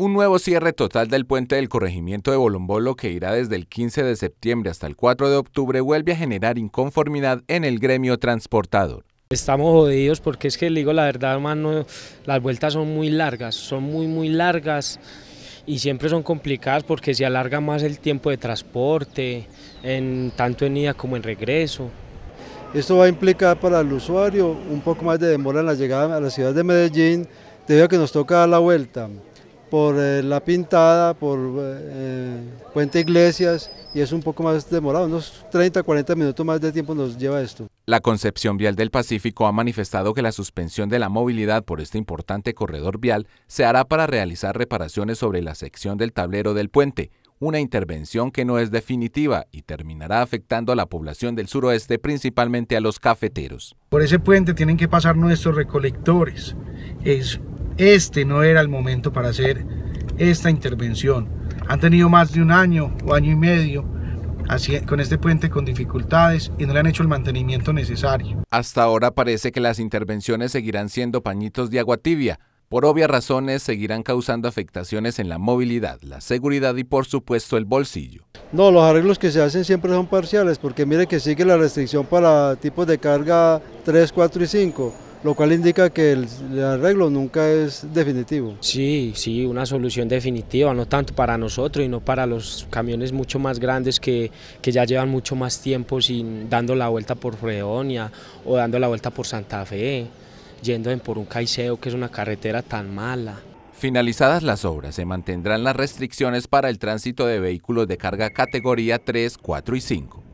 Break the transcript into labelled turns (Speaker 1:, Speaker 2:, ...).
Speaker 1: Un nuevo cierre total del puente del corregimiento de Bolombolo que irá desde el 15 de septiembre hasta el 4 de octubre vuelve a generar inconformidad en el gremio transportador.
Speaker 2: Estamos jodidos porque es que, digo la verdad, hermano, las vueltas son muy largas, son muy, muy largas y siempre son complicadas porque se alarga más el tiempo de transporte, en, tanto en ida como en regreso.
Speaker 3: Esto va a implicar para el usuario un poco más de demora en la llegada a la ciudad de Medellín, debido a que nos toca dar la vuelta por eh, La Pintada, por eh, Puente Iglesias y es un poco más demorado, unos 30, 40 minutos más de tiempo nos lleva esto.
Speaker 1: La Concepción Vial del Pacífico ha manifestado que la suspensión de la movilidad por este importante corredor vial se hará para realizar reparaciones sobre la sección del tablero del puente, una intervención que no es definitiva y terminará afectando a la población del suroeste, principalmente a los cafeteros.
Speaker 4: Por ese puente tienen que pasar nuestros recolectores. Es este no era el momento para hacer esta intervención. Han tenido más de un año o año y medio así, con este puente con dificultades y no le han hecho el mantenimiento necesario.
Speaker 1: Hasta ahora parece que las intervenciones seguirán siendo pañitos de agua tibia. Por obvias razones seguirán causando afectaciones en la movilidad, la seguridad y por supuesto el bolsillo.
Speaker 3: No, los arreglos que se hacen siempre son parciales porque mire que sigue la restricción para tipos de carga 3, 4 y 5 lo cual indica que el, arreglo nunca es definitivo.
Speaker 2: Sí, sí, una solución definitiva, no tanto para nosotros y no para los camiones mucho más grandes que, que ya llevan mucho más tiempo sin dando la vuelta por Fredonia o dando la vuelta por Santa Fe, yendo en por un Caiseo que es una carretera tan mala.
Speaker 1: Finalizadas las obras, se mantendrán las restricciones para el tránsito de vehículos de carga categoría 3, 4 y 5.